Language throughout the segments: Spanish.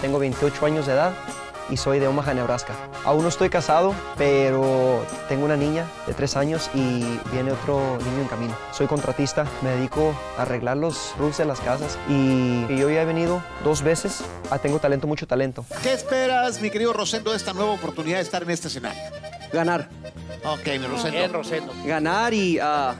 tengo 28 años de edad y soy de Omaha, Nebraska. Aún no estoy casado, pero tengo una niña de 3 años y viene otro niño en camino. Soy contratista, me dedico a arreglar los roofs de las casas y yo ya he venido dos veces. Ah, tengo talento, mucho talento. ¿Qué esperas, mi querido Rosendo, de esta nueva oportunidad de estar en este escenario? Ganar. Ok, mi Rosendo. Bien, Rosendo. Ganar y ah,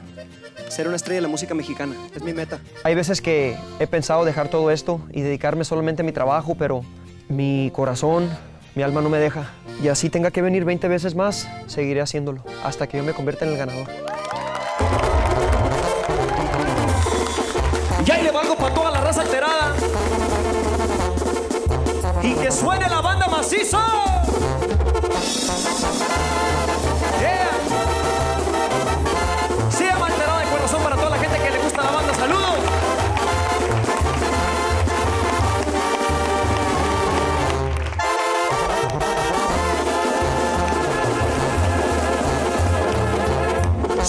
ser una estrella de la música mexicana. Es mi meta. Hay veces que he pensado dejar todo esto y dedicarme solamente a mi trabajo, pero mi corazón, mi alma no me deja. Y así tenga que venir 20 veces más, seguiré haciéndolo hasta que yo me convierta en el ganador. Y ahí le valgo para toda la raza alterada. Y que suene la banda maciza.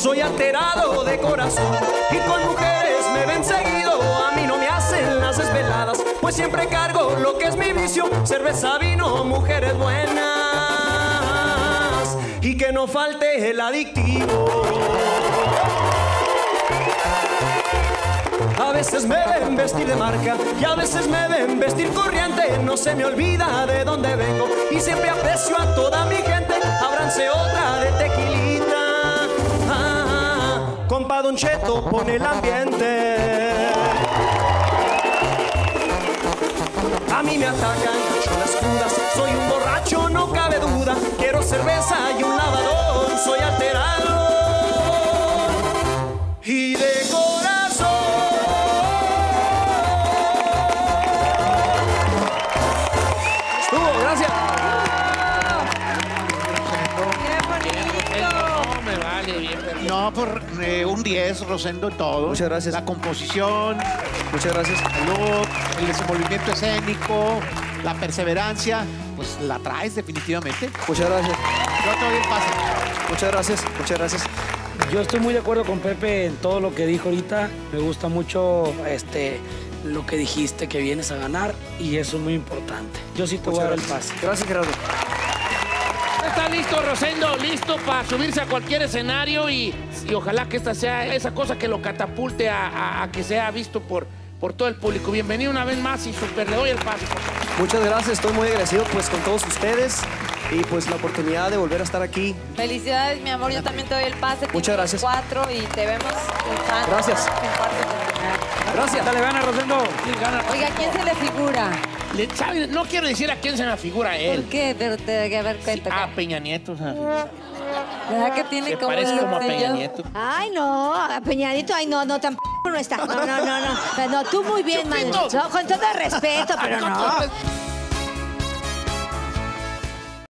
Soy alterado de corazón y con mujeres me ven seguido. A mí no me hacen las desveladas, pues siempre cargo lo que es mi vicio: cerveza, vino, mujeres buenas y que no falte el adictivo. A veces me ven vestir de marca y a veces me ven vestir corriente. No se me olvida de dónde vengo y siempre aprecio a toda mi gente. Compa Don Cheto pone el ambiente. A mí me atacan las crudas, soy un borracho, no cabe duda. Quiero cerveza y un No, por eh, un 10, Rosendo, en todo. Muchas gracias. La composición, Muchas gracias. el look, el desenvolvimiento escénico, la perseverancia, pues la traes definitivamente. Muchas gracias. Yo te doy el pase. Muchas gracias. Muchas gracias. Yo estoy muy de acuerdo con Pepe en todo lo que dijo ahorita. Me gusta mucho este, lo que dijiste, que vienes a ganar y eso es muy importante. Yo sí te voy a dar el pase. Gracias, Gerardo. Está listo, Rosendo, listo para subirse a cualquier escenario y, y ojalá que esta sea esa cosa que lo catapulte a, a- a que sea visto por, por todo el público. Bienvenido una vez más y super le doy el paso. Muchas gracias. Estoy muy agradecido pues con todos ustedes y pues la oportunidad de volver a estar aquí. Felicidades, mi amor. Yo también te doy el pase. Muchas gracias. Cuatro y te vemos Gracias. En. Gracias. Dale, gana, Rosendo. Sí, gana. Oiga, ¿quién se le figura? No quiero decir a quién se me figura él. ¿Por qué? Pero te a ver, cuenta. Ah, Peña Nieto. ¿Verdad que tiene Se como parece como a Peña yo? Nieto. Ay, no, a Peñadito, ay, no, no, tampoco no está. No, no, no, no. No, tú muy bien, man. No, con todo respeto, pero no.